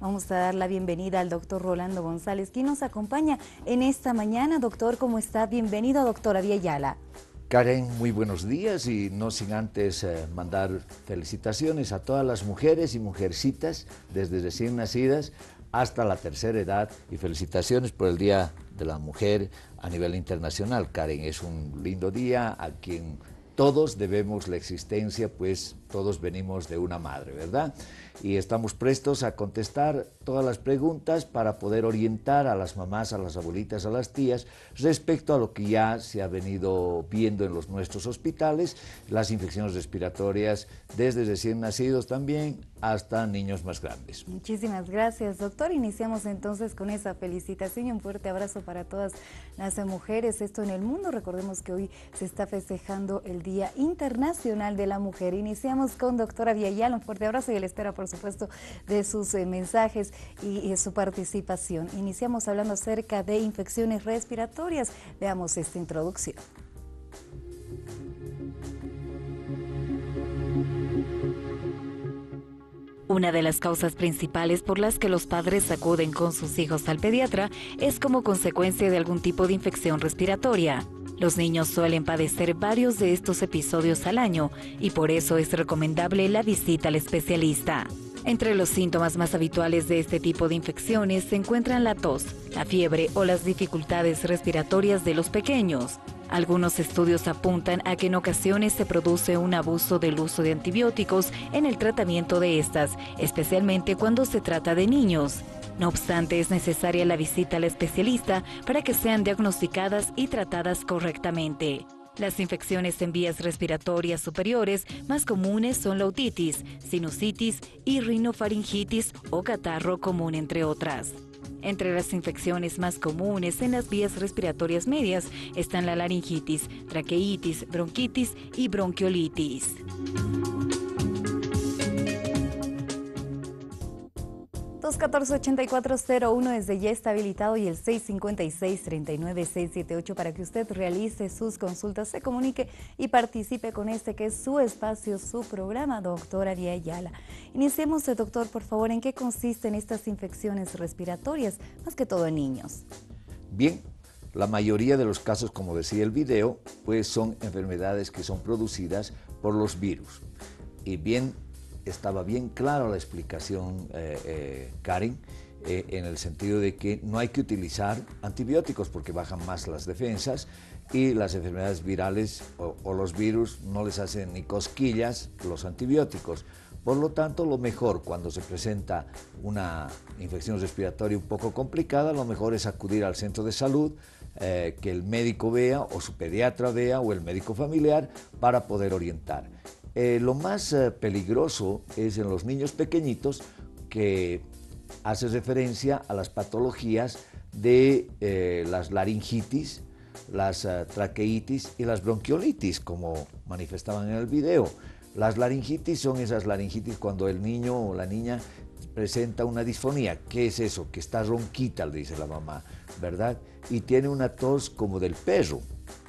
Vamos a dar la bienvenida al doctor Rolando González, quien nos acompaña en esta mañana. Doctor, ¿cómo está? Bienvenido, doctora Viayala. Karen, muy buenos días y no sin antes eh, mandar felicitaciones a todas las mujeres y mujercitas desde recién nacidas hasta la tercera edad y felicitaciones por el Día de la Mujer a nivel internacional. Karen, es un lindo día a quien todos debemos la existencia, pues todos venimos de una madre, ¿verdad? Y estamos prestos a contestar todas las preguntas para poder orientar a las mamás, a las abuelitas, a las tías respecto a lo que ya se ha venido viendo en los nuestros hospitales, las infecciones respiratorias desde recién nacidos también hasta niños más grandes. Muchísimas gracias, doctor. Iniciamos entonces con esa felicitación y un fuerte abrazo para todas las mujeres. Esto en el mundo. Recordemos que hoy se está festejando el Día Internacional de la Mujer. Iniciamos con doctora Viayala. Un fuerte abrazo y le espera, por supuesto, de sus eh, mensajes y, su participación. Iniciamos hablando acerca de infecciones respiratorias. Veamos esta introducción. Una de las causas principales por las que los padres acuden con sus hijos al pediatra es como consecuencia de algún tipo de infección respiratoria. Los niños suelen padecer varios de estos episodios al año y por eso es recomendable la visita al especialista. Entre los síntomas más habituales de este tipo de infecciones se encuentran la tos, la fiebre o las dificultades respiratorias de los pequeños. Algunos estudios apuntan a que en ocasiones se produce un abuso del uso de antibióticos en el tratamiento de estas, especialmente cuando se trata de niños. No obstante, es necesaria la visita al especialista para que sean diagnosticadas y tratadas correctamente. Las infecciones en vías respiratorias superiores más comunes son la otitis, sinusitis y rinofaringitis o catarro común, entre otras. Entre las infecciones más comunes en las vías respiratorias medias están la laringitis, traqueitis, bronquitis y bronquiolitis. 214-8401 desde ya está habilitado y el 656-39678 para que usted realice sus consultas, se comunique y participe con este que es su espacio, su programa, doctora Ayala. Iniciemos, eh, doctor, por favor, ¿en qué consisten estas infecciones respiratorias, más que todo en niños? Bien, la mayoría de los casos, como decía el video, pues son enfermedades que son producidas por los virus. Y bien, estaba bien clara la explicación, eh, eh, Karen, eh, en el sentido de que no hay que utilizar antibióticos porque bajan más las defensas y las enfermedades virales o, los virus no les hacen ni cosquillas los antibióticos. Por lo tanto, lo mejor cuando se presenta una infección respiratoria un poco complicada, lo mejor es acudir al centro de salud, que el médico vea o su pediatra vea o el médico familiar para poder orientar. Eh, lo más eh, peligroso es en los niños pequeñitos que hace referencia a las patologías de eh, las laringitis, las traqueitis y las bronquiolitis, como manifestaban en el video. Las laringitis son esas laringitis cuando el niño o la niña presenta una disfonía. ¿Qué es eso? Que está ronquita, le dice la mamá, ¿verdad? Y tiene una tos como del perro.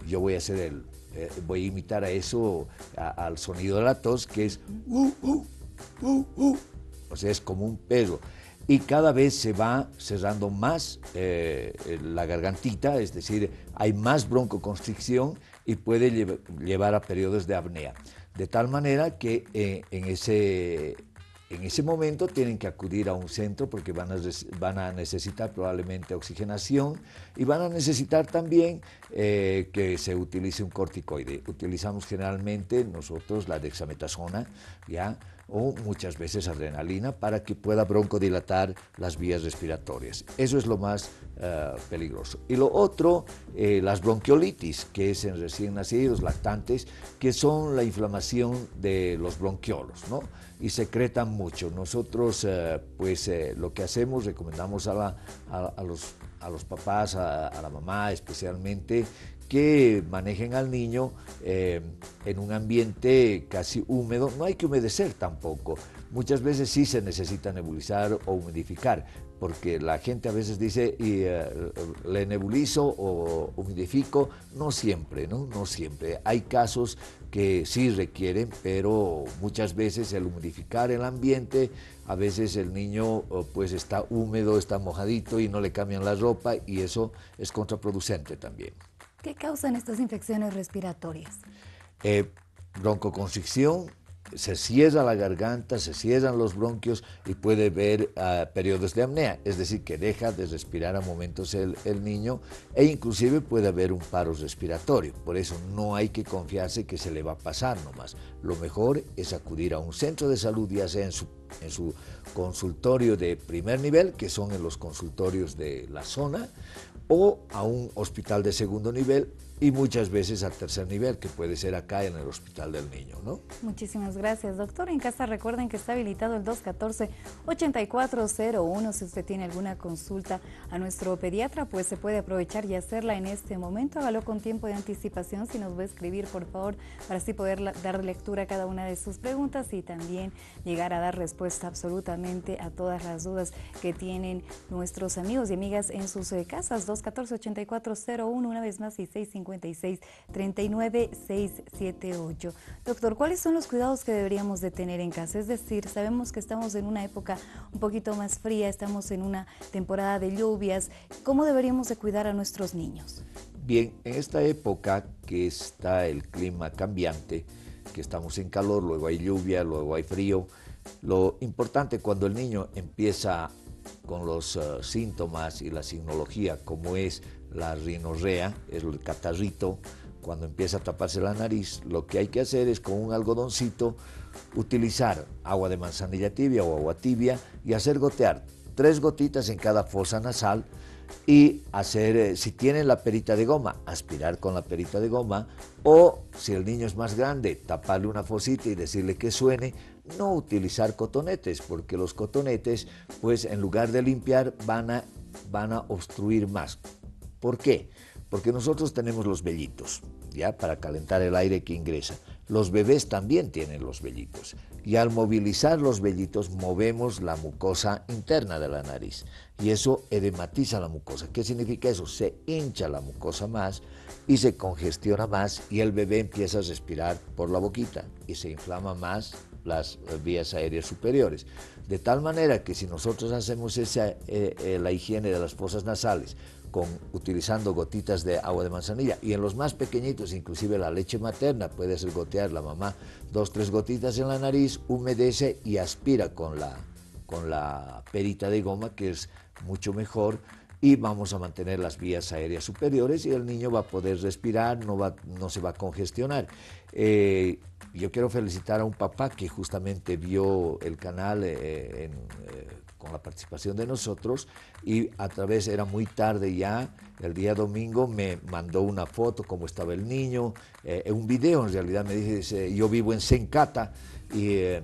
Yo voy a hacer el, eh, voy a imitar a eso, al sonido de la tos, que es uh, uh, uh, o sea, es como un peso. Y cada vez se va cerrando más eh, la gargantita, es decir, hay más broncoconstricción y puede llevar a periodos de apnea. De tal manera que eh, en ese en ese momento tienen que acudir a un centro porque van a, van a necesitar probablemente oxigenación y van a necesitar también eh, que se utilice un corticoide. Utilizamos generalmente nosotros la dexametasona, ¿ya? O muchas veces adrenalina para que pueda broncodilatar las vías respiratorias. Eso es lo más eh, peligroso. Y lo otro, eh, las bronquiolitis, que es en recién nacidos, lactantes, que son la inflamación de los bronquiolos, ¿no? Y secretan mucho. Nosotros, eh, pues, lo que hacemos, recomendamos a, los, a los papás, a, la mamá especialmente, que manejen al niño eh, en un ambiente casi húmedo. No hay que humedecer tampoco. Muchas veces sí se necesita nebulizar o humidificar, porque la gente a veces dice, eh, le nebulizo o humidifico, no siempre, ¿no? No siempre. Hay casos que sí requieren, pero muchas veces el humidificar el ambiente, a veces el niño pues está húmedo, está mojadito y no le cambian la ropa y eso es contraproducente también. ¿Qué causan estas infecciones respiratorias? Eh, broncoconstricción, se cierra la garganta, se cierran los bronquios y puede ver ah, periodos de apnea, es decir, que deja de respirar a momentos el, niño e inclusive puede haber un paro respiratorio. Por eso no hay que confiarse que se le va a pasar nomás. Lo mejor es acudir a un centro de salud, ya sea en su, en su consultorio de primer nivel, que son en los consultorios de la zona, o a un hospital de segundo nivel y muchas veces al tercer nivel, que puede ser acá en el Hospital del Niño, ¿no? Muchísimas gracias, doctor. En casa recuerden que está habilitado el 214-8401. Si usted tiene alguna consulta a nuestro pediatra, pues se puede aprovechar y hacerla en este momento. Hágalo con tiempo de anticipación, si nos va a escribir, por favor, para así poder dar lectura a cada una de sus preguntas y también llegar a dar respuesta absolutamente a todas las dudas que tienen nuestros amigos y amigas en sus eh, casas. 214-8401, una vez más, y 650 39 678. Doctor, ¿cuáles son los cuidados que deberíamos de tener en casa? Es decir, sabemos que estamos en una época un poquito más fría, estamos en una temporada de lluvias. ¿Cómo deberíamos de cuidar a nuestros niños? Bien, en esta época que está el clima cambiante, que estamos en calor, luego hay lluvia, luego hay frío, lo importante cuando el niño empieza con los eh, síntomas y la signología, como es la rinorrea, el catarrito, cuando empieza a taparse la nariz, lo que hay que hacer es con un algodoncito utilizar agua de manzanilla tibia o agua tibia y hacer gotear tres gotitas en cada fosa nasal y hacer, eh, si tienen la perita de goma, aspirar con la perita de goma o si el niño es más grande, taparle una fosita y decirle que suene, no utilizar cotonetes, porque los cotonetes, pues en lugar de limpiar, van a, van a obstruir más. ¿Por qué? Porque nosotros tenemos los vellitos, ¿ya? Para calentar el aire que ingresa. Los bebés también tienen los vellitos. Y al movilizar los vellitos, movemos la mucosa interna de la nariz. Y eso edematiza la mucosa. ¿Qué significa eso? Se hincha la mucosa más y se congestiona más y el bebé empieza a respirar por la boquita y se inflama más las vías aéreas superiores. De tal manera que si nosotros hacemos esa, eh, eh, la higiene de las fosas nasales, con, utilizando gotitas de agua de manzanilla. Y en los más pequeñitos, inclusive la leche materna, puede ser gotear la mamá dos, tres gotitas en la nariz, humedece y aspira con la, con la perita de goma, que es mucho mejor. Y vamos a mantener las vías aéreas superiores y el niño va a poder respirar, no, va, no se va a congestionar. Eh, yo quiero felicitar a un papá que justamente vio el canal eh, en, eh, con la participación de nosotros y a través, era muy tarde ya, el día domingo me mandó una foto como estaba el niño, eh, un video en realidad me dice, yo vivo en Sencata y eh,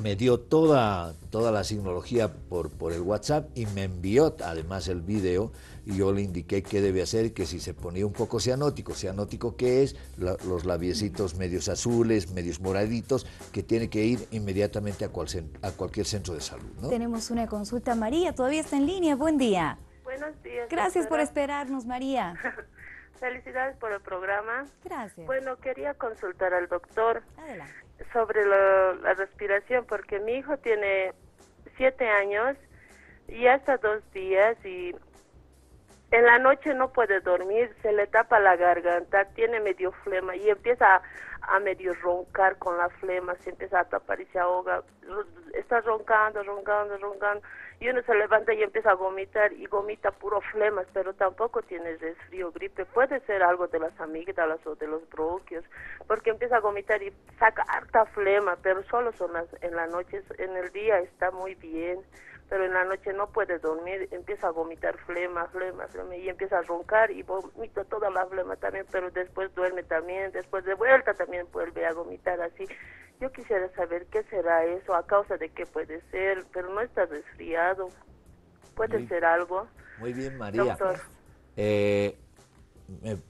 me dio toda, toda la signología por, por el WhatsApp y me envió además el video y yo le indiqué qué debe hacer, que si se ponía un poco cianótico, cianótico qué es, los labiecitos medios azules, medios moraditos, que tiene que ir inmediatamente a, a cualquier centro de salud. ¿no? Tenemos una consulta, María, todavía está en línea, buen día. Buenos días. Gracias por esperarnos, María. Felicidades por el programa. Gracias. Bueno, quería consultar al doctor Adelante. sobre la respiración, porque mi hijo tiene siete años y hasta dos días y en la noche no puede dormir, se le tapa la garganta, tiene medio flema y empieza a, medio roncar con la flema, se empieza a tapar y se ahoga, está roncando, roncando, roncando y uno se levanta y empieza a vomitar y vomita puro flemas, pero tampoco tiene resfrío, gripe, puede ser algo de las amígdalas o de los bronquios, porque empieza a vomitar y saca harta flema, pero solo son las, en la noche, en el día está muy bien pero en la noche no puede dormir, empieza a vomitar flema, flema, flema, y empieza a roncar y vomita toda la flema también, pero después duerme también, después de vuelta también vuelve a vomitar así. Yo quisiera saber qué será eso, a causa de qué puede ser, pero no está resfriado. ¿Puede ser algo? Muy bien, María. Eh,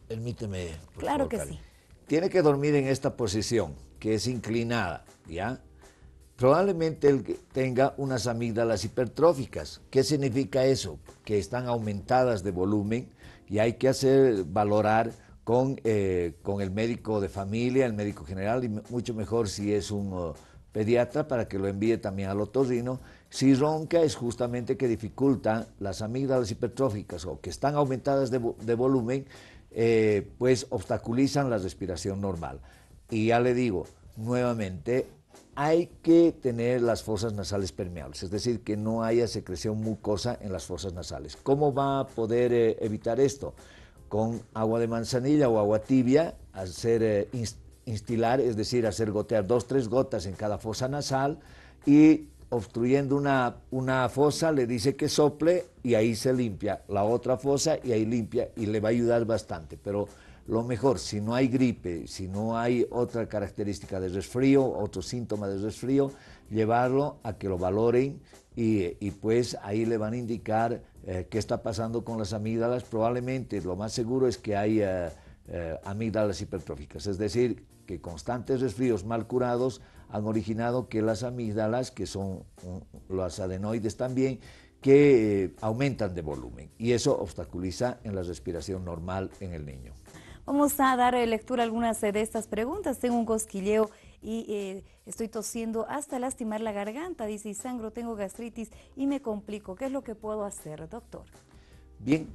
permíteme. claro que sí. Tiene que dormir en esta posición, que es inclinada, ¿ya? Probablemente él tenga unas amígdalas hipertróficas. ¿Qué significa eso? Que están aumentadas de volumen y hay que hacer valorar con, eh, con el médico de familia, el médico general, y mucho mejor si es un uh, pediatra para que lo envíe también al otorrino. Si ronca es justamente que dificulta las amígdalas hipertróficas o que están aumentadas de, volumen, eh, pues obstaculizan la respiración normal. Y ya le digo, nuevamente, hay que tener las fosas nasales permeables, es decir, que no haya secreción mucosa en las fosas nasales. ¿Cómo va a poder eh, evitar esto? con agua de manzanilla o agua tibia, hacer eh, instilar, es decir, hacer gotear dos, tres gotas en cada fosa nasal y obstruyendo una, una fosa le dice que sople y ahí se limpia la otra fosa y ahí limpia y le va a ayudar bastante. Pero lo mejor, si no hay gripe, si no hay otra característica de resfrío, otro síntoma de resfrío, llevarlo a que lo valoren y, pues ahí le van a indicar eh, qué está pasando con las amígdalas. Probablemente lo más seguro es que hay eh, eh, amígdalas hipertróficas, es decir, que constantes resfríos mal curados han originado que las amígdalas, que son los adenoides también, que aumentan de volumen y eso obstaculiza en la respiración normal en el niño. Vamos a dar lectura a algunas de estas preguntas. Tengo un cosquilleo y eh, estoy tosiendo hasta lastimar la garganta, dice, y sangro, tengo gastritis y me complico. ¿Qué es lo que puedo hacer, doctor? Bien,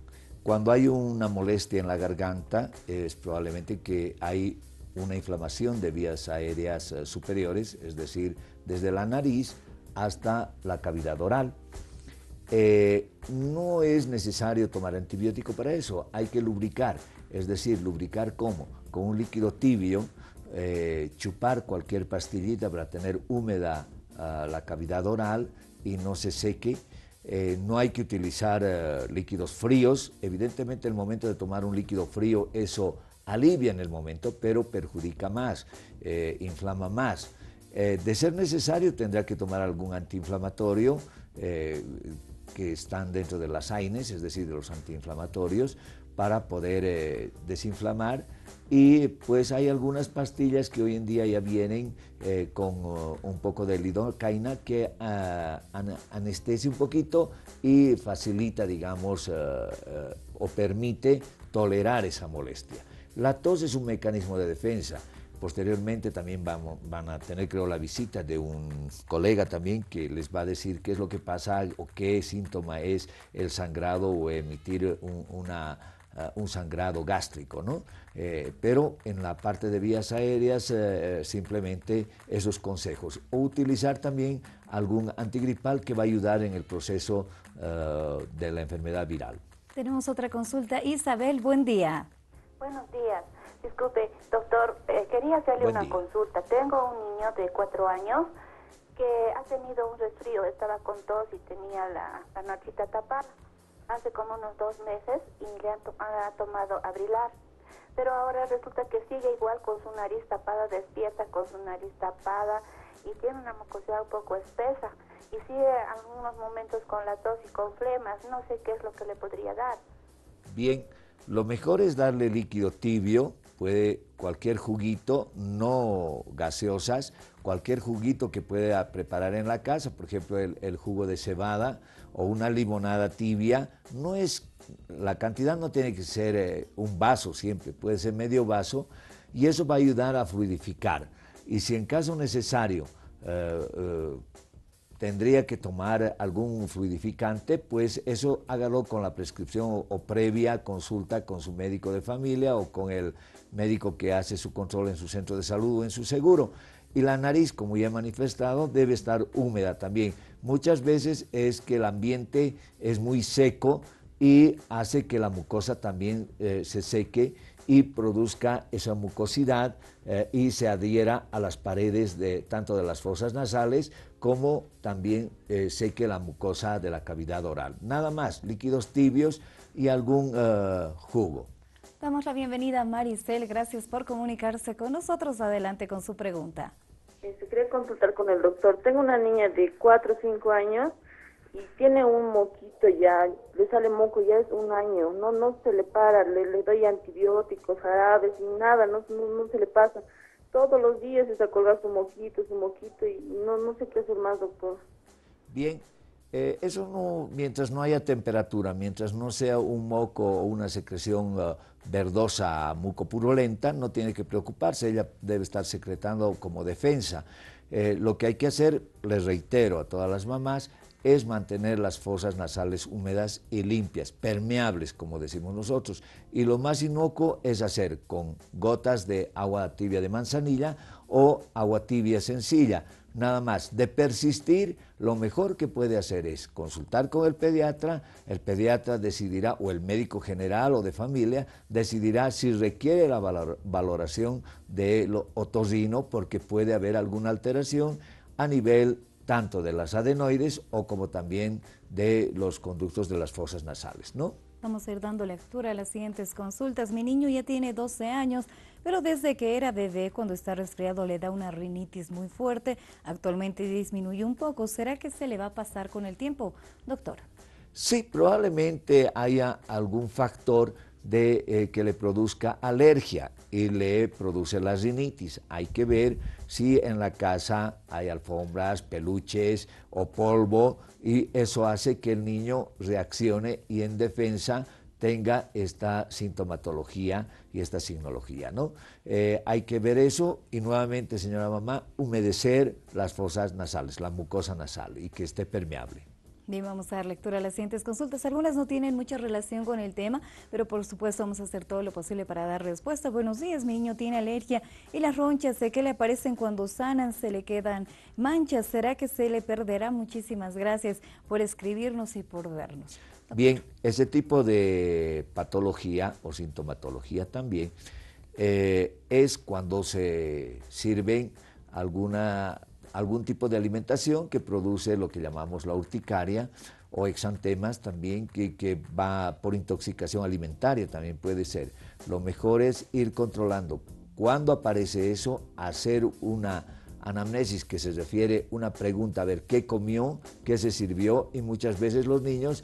cuando hay una molestia en la garganta, es probablemente que hay una inflamación de vías aéreas eh, superiores, es decir, desde la nariz hasta la cavidad oral. Eh, no es necesario tomar antibiótico para eso, hay que lubricar, es decir, lubricar como con un líquido tibio, eh, chupar cualquier pastillita para tener húmeda ah, la cavidad oral y no se seque. Eh, no hay que utilizar eh, líquidos fríos. Evidentemente, en el momento de tomar un líquido frío, eso alivia en el momento, pero perjudica más, inflama más. de ser necesario, tendrá que tomar algún antiinflamatorio que están dentro de las AINES, es decir, de los antiinflamatorios, para poder desinflamar y pues hay algunas pastillas que hoy en día ya vienen eh, con uh, un poco de lidocaína que uh, anestesia un poquito y facilita, digamos, uh, o permite tolerar esa molestia. La tos es un mecanismo de defensa. Posteriormente también vamos, van a tener, creo, la visita de un colega también que les va a decir qué es lo que pasa o qué síntoma es el sangrado o emitir una eh, un sangrado gástrico, ¿no? Eh, pero en la parte de vías aéreas eh, simplemente esos consejos. O utilizar también algún antigripal que va a ayudar en el proceso de la enfermedad viral. Tenemos otra consulta. Isabel, buen día. Buenos días. Disculpe, doctor, quería hacerle una consulta. Tengo un niño de cuatro años que ha tenido un resfrío, estaba con tos y tenía la, la tapada hace como unos dos meses y le ha, tomado abrilar. Pero ahora resulta que sigue igual con su nariz tapada, despierta con su nariz tapada y tiene una mucosidad un poco espesa. Y sigue algunos momentos con la tos y con flemas. No sé qué es lo que le podría dar. Bien, lo mejor es darle líquido tibio, puede cualquier juguito, no gaseosas, cualquier juguito que pueda preparar en la casa, por ejemplo el, el jugo de cebada o una limonada tibia, no es, la cantidad no tiene que ser eh, un vaso siempre, puede ser medio vaso y eso va a ayudar a fluidificar. Y si en caso necesario eh, eh, tendría que tomar algún fluidificante, pues eso hágalo con la prescripción o, previa consulta con su médico de familia o con el médico que hace su control en su centro de salud o en su seguro. Y la nariz, como ya he manifestado, debe estar húmeda también. Muchas veces es que el ambiente es muy seco y hace que la mucosa también eh, se seque y produzca esa mucosidad eh, y se adhiera a las paredes de, tanto de las fosas nasales como también eh, seque la mucosa de la cavidad oral. Nada más, líquidos tibios y algún jugo. Damos la bienvenida a Maricel, gracias por comunicarse con nosotros. Adelante con su pregunta. Se quería consultar con el doctor. Tengo una niña de 4 o 5 años y tiene un moquito ya, le sale moco ya es un año, no no se le para, le, le doy antibióticos, jarabes nada, no, no, se le pasa. Todos los días está colgar su moquito, su moquito y no, no sé qué hacer más, doctor. Bien, eh, eso mientras no haya temperatura, mientras no sea un moco o una secreción uh, verdosa, mucopurulenta, no tiene que preocuparse, ella debe estar secretando como defensa. Eh, lo que hay que hacer, les reitero a todas las mamás, es mantener las fosas nasales húmedas y limpias, permeables, como decimos nosotros. Y lo más inocuo es hacer con gotas de agua tibia de manzanilla o agua tibia sencilla nada más. De persistir, lo mejor que puede hacer es consultar con el pediatra, el pediatra decidirá, o el médico general o de familia, decidirá si requiere la valoración de lo otorrino porque puede haber alguna alteración a nivel tanto de las adenoides o como también de los conductos de las fosas nasales, ¿no? Vamos a ir dando lectura a las siguientes consultas. Mi niño ya tiene 12 años, pero desde que era bebé, cuando está resfriado, le da una rinitis muy fuerte. Actualmente disminuye un poco. ¿Será que se le va a pasar con el tiempo, doctor? Sí, probablemente haya algún factor de eh, que le produzca alergia y le produce la rinitis. Hay que ver si en la casa hay alfombras, peluches o polvo y eso hace que el niño reaccione y en defensa tenga esta sintomatología y esta signología. ¿no? Eh, hay que ver eso y nuevamente, señora mamá, humedecer las fosas nasales, la mucosa nasal y que esté permeable. Bien, vamos a dar lectura a las siguientes consultas. Algunas no tienen mucha relación con el tema, pero por supuesto vamos a hacer todo lo posible para dar respuesta. Buenos días, mi niño tiene alergia y las ronchas, sé que le aparecen cuando sanan, se le quedan manchas. ¿Será que se le perderá? Muchísimas gracias por escribirnos y por vernos. Bien, ese tipo de patología o sintomatología también eh, es cuando se sirven alguna algún tipo de alimentación que produce lo que llamamos la urticaria o exantemas también que, va por intoxicación alimentaria, también puede ser. Lo mejor es ir controlando. Cuando aparece eso, hacer una anamnesis que se refiere una pregunta a ver qué comió, qué se sirvió y muchas veces los niños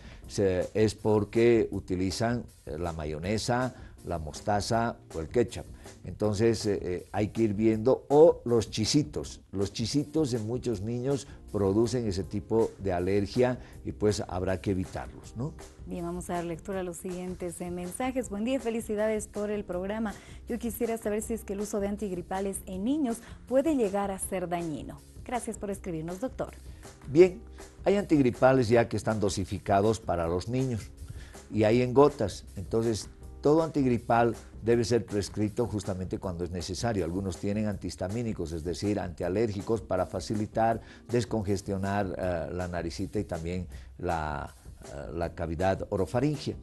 es porque utilizan la mayonesa, la mostaza o el ketchup. Entonces eh, eh, hay que ir viendo, o los chisitos. Los chisitos en muchos niños producen ese tipo de alergia y pues habrá que evitarlos, ¿no? Bien, vamos a dar lectura a los siguientes eh, mensajes. Buen día, felicidades por el programa. Yo quisiera saber si es que el uso de antigripales en niños puede llegar a ser dañino. Gracias por escribirnos, doctor. Bien, hay antigripales ya que están dosificados para los niños y hay en gotas. Entonces, todo antigripal debe ser prescrito justamente cuando es necesario. Algunos tienen antihistamínicos, es decir, antialérgicos para facilitar, descongestionar eh, la naricita y también la, eh, cavidad orofaringia.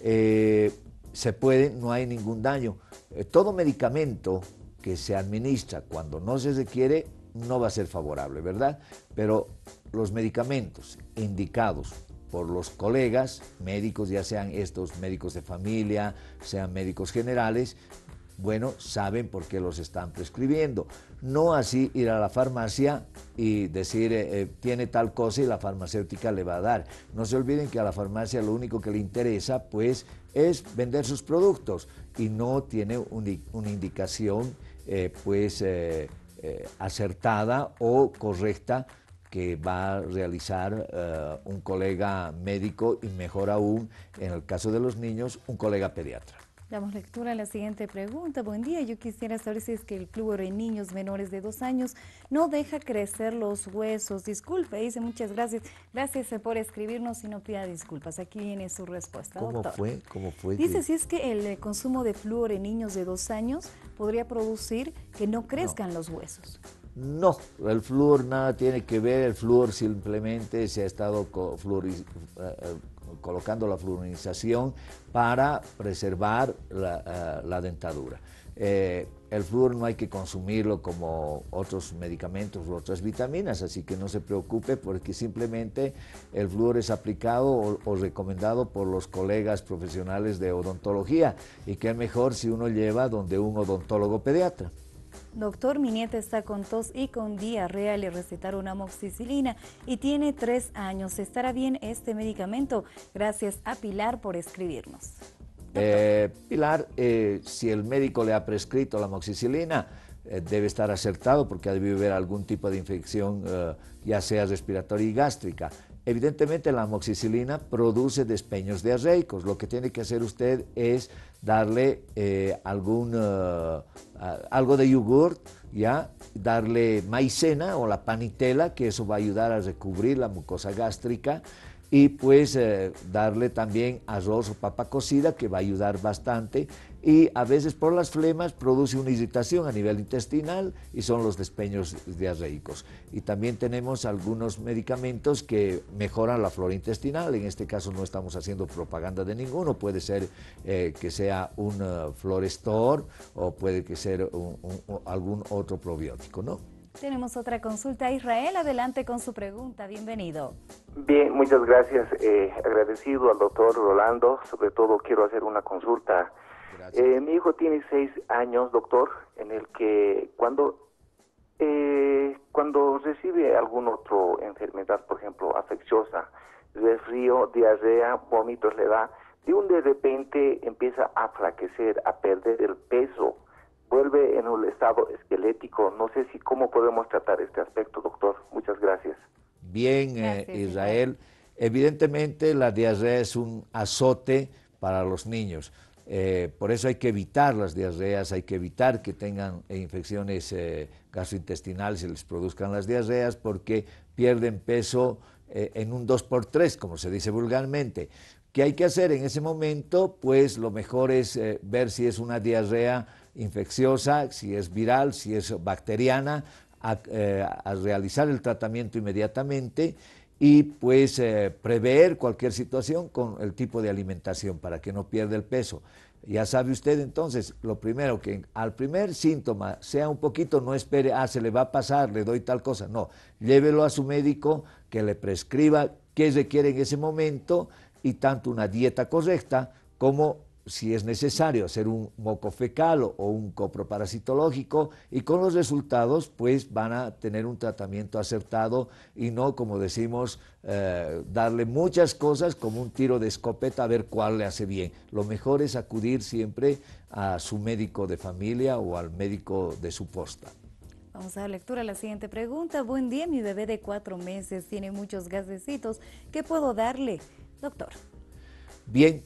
Eh, se puede, no hay ningún daño. todo medicamento que se administra cuando no se requiere no va a ser favorable, ¿verdad? Pero los medicamentos indicados por los colegas médicos, ya sean estos médicos de familia, sean médicos generales, bueno, saben por qué los están prescribiendo. No así ir a la farmacia y decir, eh, eh, tiene tal cosa y la farmacéutica le va a dar. No se olviden que a la farmacia lo único que le interesa, pues, es vender sus productos y no tiene una indicación, eh, pues, acertada o correcta que va a realizar eh, un colega médico y mejor aún, en el caso de los niños, un colega pediatra. Damos lectura a la siguiente pregunta. Buen día, yo quisiera saber si es que el flúor en niños menores de dos años no deja crecer los huesos. Disculpe, dice muchas gracias. Gracias eh, por escribirnos y no pida disculpas. Aquí viene su respuesta, ¿Cómo fue? ¿Cómo fue? Dice si es que el eh, consumo de flúor en niños de dos años podría producir que no crezcan los huesos. No, el flúor nada tiene que ver, el flúor simplemente se ha estado eh, eh, colocando la fluorización para preservar la, eh, dentadura. el flúor no hay que consumirlo como otros medicamentos u otras vitaminas, así que no se preocupe porque simplemente el flúor es aplicado o, recomendado por los colegas profesionales de odontología y es mejor si uno lleva donde un odontólogo pediatra. Doctor, mi nieta está con tos y con diarrea, le recetaron amoxicilina y tiene tres años. ¿Estará bien este medicamento? Gracias a Pilar por escribirnos. Eh, Pilar, eh, si el médico le ha prescrito la amoxicilina, eh, debe estar acertado porque ha debido haber algún tipo de infección, ya sea respiratoria y gástrica. Evidentemente la amoxicilina produce despeños diarreicos. Lo que tiene que hacer usted es darle algún, algo de yogur, ¿ya? darle maicena o la panitela, que eso va a ayudar a recubrir la mucosa gástrica y pues eh, darle también arroz o papa cocida que va a ayudar bastante y a veces por las flemas produce una irritación a nivel intestinal y son los despeños diarreicos. Y también tenemos algunos medicamentos que mejoran la flora intestinal, en este caso no estamos haciendo propaganda de ninguno, puede ser eh, que sea un uh, Florestor o puede que ser algún otro probiótico, ¿no? Tenemos otra consulta. Israel, adelante con su pregunta. Bienvenido. Bien, muchas gracias. Eh, agradecido al doctor Rolando. Sobre todo quiero hacer una consulta. Eh, mi hijo tiene seis años, doctor, en el que cuando eh, cuando recibe alguna otra enfermedad, por ejemplo, afecciosa, resfrío, diarrea, vómitos le da, de un de repente empieza a flaquecer, a perder el peso vuelve en un estado esquelético. No sé si cómo podemos tratar este aspecto, doctor. Muchas gracias. Bien, eh, Israel. Evidentemente la diarrea es un azote para los niños. Eh, por eso hay que evitar las diarreas, hay que evitar que tengan infecciones eh, gastrointestinales y les produzcan las diarreas porque pierden peso en un 2 por 3 como se dice vulgarmente. ¿Qué hay que hacer en ese momento? Pues lo mejor es ver si es una diarrea infecciosa, si es viral, si es bacteriana, a, eh, realizar el tratamiento inmediatamente y pues eh, prever cualquier situación con el tipo de alimentación para que no pierda el peso. Ya sabe usted entonces, lo primero que al primer síntoma sea un poquito, no espere, ah, se le va a pasar, le doy tal cosa, no, llévelo a su médico que le prescriba qué requiere en ese momento y tanto una dieta correcta como si es necesario hacer un moco fecal o un coproparasitológico y con los resultados pues van a tener un tratamiento acertado y no como decimos eh, darle muchas cosas como un tiro de escopeta a ver cuál le hace bien. Lo mejor es acudir siempre a su médico de familia o al médico de su posta. Vamos a dar lectura a la siguiente pregunta. Buen día, mi bebé de cuatro meses tiene muchos gasecitos. ¿Qué puedo darle, doctor? Bien,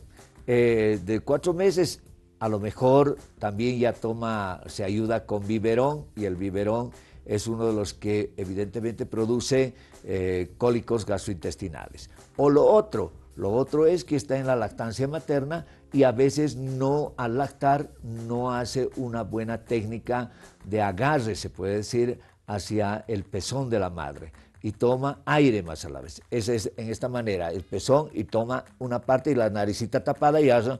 eh, de cuatro meses, a lo mejor también ya toma, se ayuda con biberón y el biberón es uno de los que evidentemente produce eh, cólicos gastrointestinales. O lo otro, lo otro es que está en la lactancia materna y a veces no al lactar no hace una buena técnica de agarre, se puede decir, hacia el pezón de la madre y toma aire más a la vez. Ese es en esta manera, el pezón y toma una parte y la naricita tapada y hace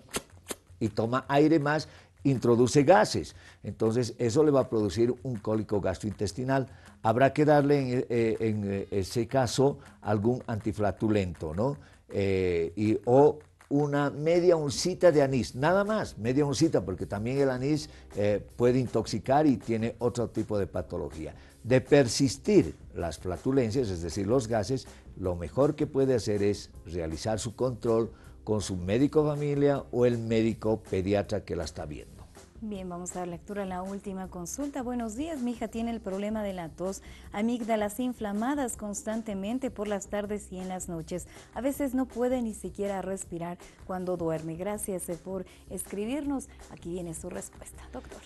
y toma aire más, introduce gases. Entonces eso le va a producir un cólico gastrointestinal. Habrá que darle en, eh, eh, ese caso algún antiflatulento, ¿no? Eh, y, o una media uncita de anís, nada más, media uncita, porque también el anís puede intoxicar y tiene otro tipo de patología de persistir las flatulencias, es decir, los gases, lo mejor que puede hacer es realizar su control con su médico familia o el médico pediatra que la está viendo. Bien, vamos a dar lectura a la última consulta. Buenos días, mi hija tiene el problema de la tos, amígdalas inflamadas constantemente por las tardes y en las noches. A veces no puede ni siquiera respirar cuando duerme. Gracias eh, por escribirnos. Aquí viene su respuesta, doctor.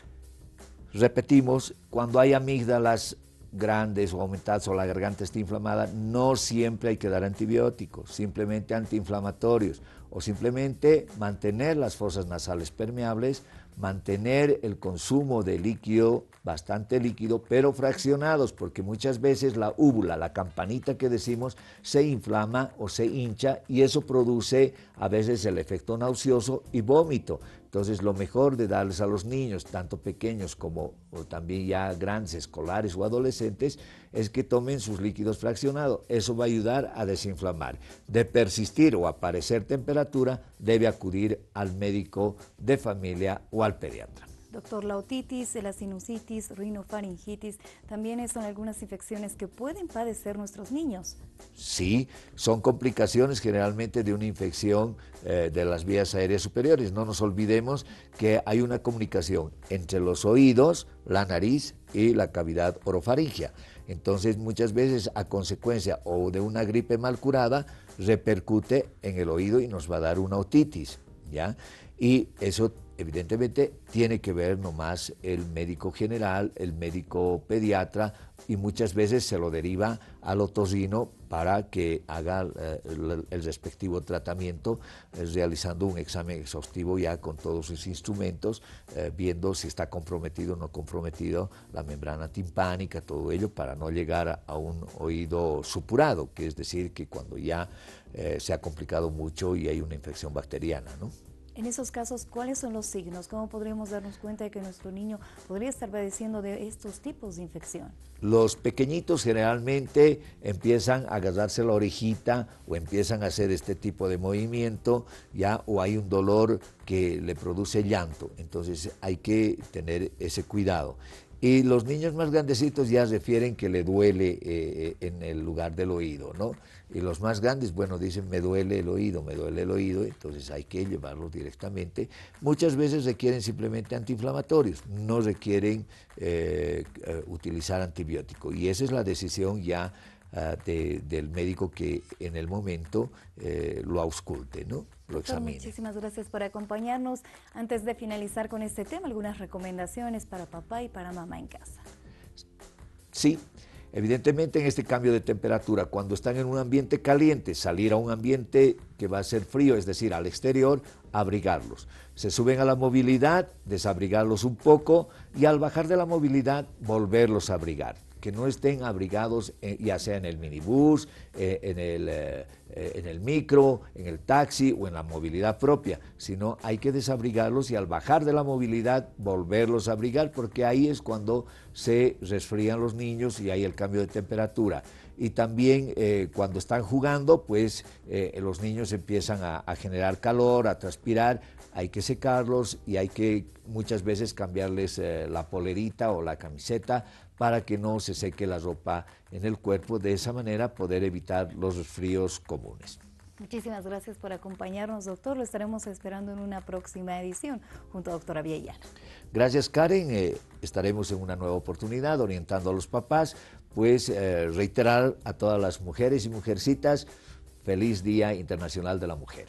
Repetimos, cuando hay amígdalas grandes o aumentadas o la garganta está inflamada, no siempre hay que dar antibióticos, simplemente antiinflamatorios o simplemente mantener las fosas nasales permeables, mantener el consumo de líquido, bastante líquido, pero fraccionados, porque muchas veces la úvula, la campanita que decimos, se inflama o se hincha y eso produce a veces el efecto nauseoso y vómito. Entonces, lo mejor de darles a los niños, tanto pequeños como también ya grandes, escolares o adolescentes, es que tomen sus líquidos fraccionados. Eso va a ayudar a desinflamar. De persistir o aparecer temperatura, debe acudir al médico de familia o al pediatra. Doctor, la otitis, la sinusitis, rinofaringitis, también son algunas infecciones que pueden padecer nuestros niños. Sí, son complicaciones generalmente de una infección eh, de las vías aéreas superiores. No nos olvidemos que hay una comunicación entre los oídos, la nariz y la cavidad orofaringea. Entonces muchas veces a consecuencia o de una gripe mal curada repercute en el oído y nos va a dar una otitis, ¿ya? Y eso evidentemente tiene que ver nomás el médico general, el médico pediatra y muchas veces se lo deriva al otorrino para que haga eh, el, respectivo tratamiento eh, realizando un examen exhaustivo ya con todos sus instrumentos, eh, viendo si está comprometido o no comprometido la membrana timpánica, todo ello para no llegar a un oído supurado, que es decir, que cuando ya se ha complicado mucho y hay una infección bacteriana. ¿no? En esos casos, ¿cuáles son los signos? ¿Cómo podríamos darnos cuenta de que nuestro niño podría estar padeciendo de estos tipos de infección? Los pequeñitos generalmente empiezan a agarrarse la orejita o empiezan a hacer este tipo de movimiento, ya, o hay un dolor que le produce llanto. Entonces hay que tener ese cuidado. Y los niños más grandecitos ya refieren que le duele eh, en el lugar del oído, ¿no? Y los más grandes, bueno, dicen, me duele el oído, me duele el oído, entonces hay que llevarlos directamente. Muchas veces requieren simplemente antiinflamatorios, no requieren eh, eh, utilizar antibiótico. Y esa es la decisión ya ah, del médico que en el momento lo ausculte, ¿no? Muchísimas gracias por acompañarnos. Antes de finalizar con este tema, algunas recomendaciones para papá y para mamá en casa. Sí, evidentemente en este cambio de temperatura, cuando están en un ambiente caliente, salir a un ambiente que va a ser frío, es decir, al exterior, abrigarlos. Se suben a la movilidad, desabrigarlos un poco y al bajar de la movilidad, volverlos a abrigar que no estén abrigados eh, ya sea en el minibús, eh, en, el, eh, en el micro, en el taxi o en la movilidad propia, sino hay que desabrigarlos y al bajar de la movilidad volverlos a abrigar porque ahí es cuando se resfrían los niños y hay el cambio de temperatura. Y también cuando están jugando, pues los niños empiezan a, a generar calor, a transpirar, hay que secarlos y hay que muchas veces cambiarles la polerita o la camiseta para que no se seque la ropa en el cuerpo, de esa manera poder evitar los resfríos comunes. Muchísimas gracias por acompañarnos, doctor. Lo estaremos esperando en una próxima edición junto a doctora Viellana. Gracias, Karen. Eh, estaremos en una nueva oportunidad orientando a los papás. Pues eh, reiterar a todas las mujeres y mujercitas, feliz Día Internacional de la Mujer.